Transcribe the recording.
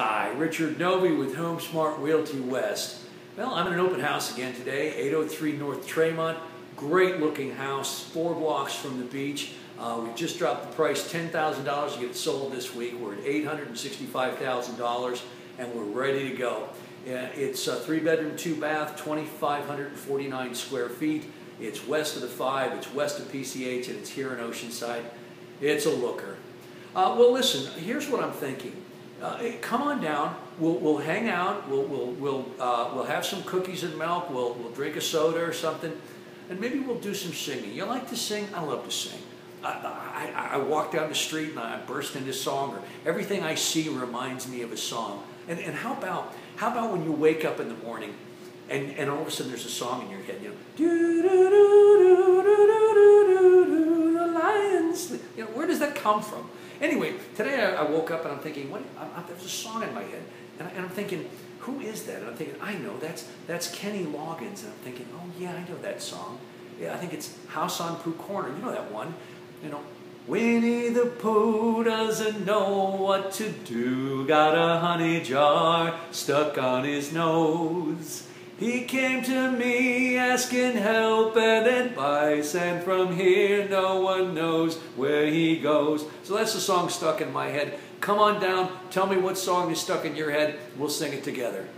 Hi, Richard Novey with Home Smart Realty West. Well, I'm in an open house again today, 803 North Tremont. Great looking house, four blocks from the beach. Uh, we just dropped the price $10,000 to get it sold this week. We're at $865,000 and we're ready to go. Uh, it's a three bedroom, two bath, 2,549 square feet. It's west of the 5, it's west of PCH, and it's here in Oceanside. It's a looker. Uh, well, listen, here's what I'm thinking. Uh, come on down. We'll, we'll hang out. We'll, we'll, we'll, uh, we'll have some cookies and milk. We'll, we'll drink a soda or something. And maybe we'll do some singing. You like to sing? I love to sing. I, I, I, walk down the street and I burst into song, or everything I see reminds me of a song. And, and how about how about when you wake up in the morning and, and all of a sudden there's a song in your head, you know, do do do You know, where does that come from? Anyway, today I, I woke up and I'm thinking, what? I, I, there's a song in my head, and, I, and I'm thinking, who is that? And I'm thinking, I know that's that's Kenny Loggins, and I'm thinking, oh yeah, I know that song. Yeah, I think it's House on Pooh Corner. You know that one. You know, Winnie the Pooh doesn't know what to do. Got a honey jar stuck on his nose. He came to me asking help and advice, and from here no one knows where he goes. So that's the song stuck in my head. Come on down, tell me what song is stuck in your head, we'll sing it together.